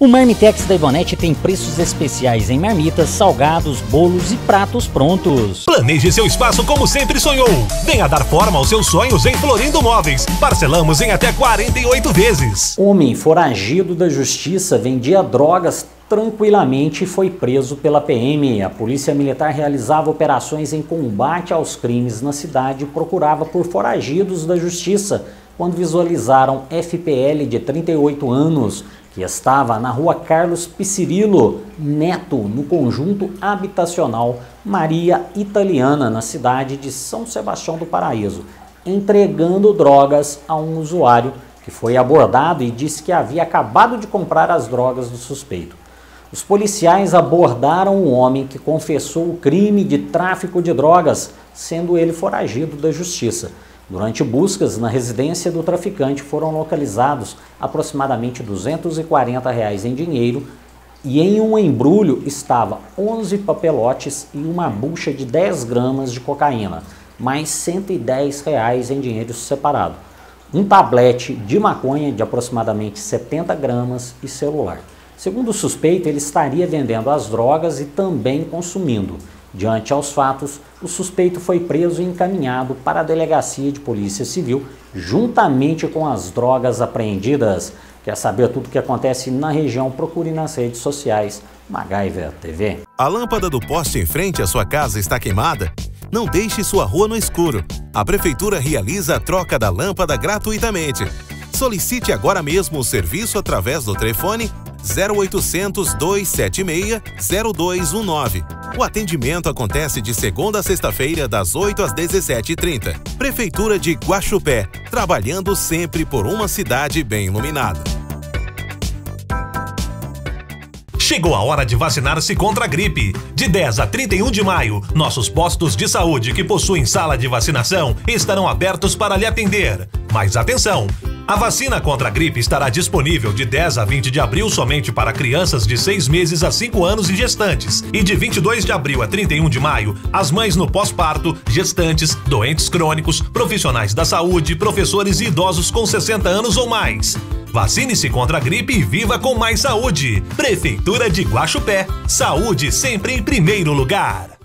O Marmitex da Ivonete tem preços especiais em marmitas, salgados, bolos e pratos prontos. Planeje seu espaço como sempre sonhou. Venha dar forma aos seus sonhos em Florindo Móveis. Parcelamos em até 48 vezes. Homem foragido da justiça vendia drogas tranquilamente e foi preso pela PM. A Polícia Militar realizava operações em combate aos crimes na cidade e procurava por foragidos da justiça quando visualizaram FPL de 38 anos que estava na rua Carlos Piscirilo Neto, no conjunto habitacional Maria Italiana, na cidade de São Sebastião do Paraíso, entregando drogas a um usuário que foi abordado e disse que havia acabado de comprar as drogas do suspeito. Os policiais abordaram o homem que confessou o crime de tráfico de drogas, sendo ele foragido da justiça. Durante buscas na residência do traficante foram localizados aproximadamente 240 reais em dinheiro e em um embrulho estava 11 papelotes e uma bucha de 10 gramas de cocaína, mais 110 reais em dinheiro separado, um tablete de maconha de aproximadamente 70 gramas e celular. Segundo o suspeito, ele estaria vendendo as drogas e também consumindo. Diante aos fatos, o suspeito foi preso e encaminhado para a delegacia de polícia civil, juntamente com as drogas apreendidas. Quer saber tudo o que acontece na região? Procure nas redes sociais MacGyver TV. A lâmpada do poste em frente à sua casa está queimada? Não deixe sua rua no escuro. A Prefeitura realiza a troca da lâmpada gratuitamente. Solicite agora mesmo o serviço através do telefone 0800 276 0219. O atendimento acontece de segunda a sexta-feira, das 8 às 17h30. Prefeitura de Guaxupé, trabalhando sempre por uma cidade bem iluminada. Chegou a hora de vacinar-se contra a gripe. De 10 a 31 de maio, nossos postos de saúde que possuem sala de vacinação estarão abertos para lhe atender. Mas atenção! A vacina contra a gripe estará disponível de 10 a 20 de abril somente para crianças de 6 meses a 5 anos e gestantes. E de 22 de abril a 31 de maio, as mães no pós-parto, gestantes, doentes crônicos, profissionais da saúde, professores e idosos com 60 anos ou mais. Vacine-se contra a gripe e viva com mais saúde. Prefeitura de Guaxupé. Saúde sempre em primeiro lugar.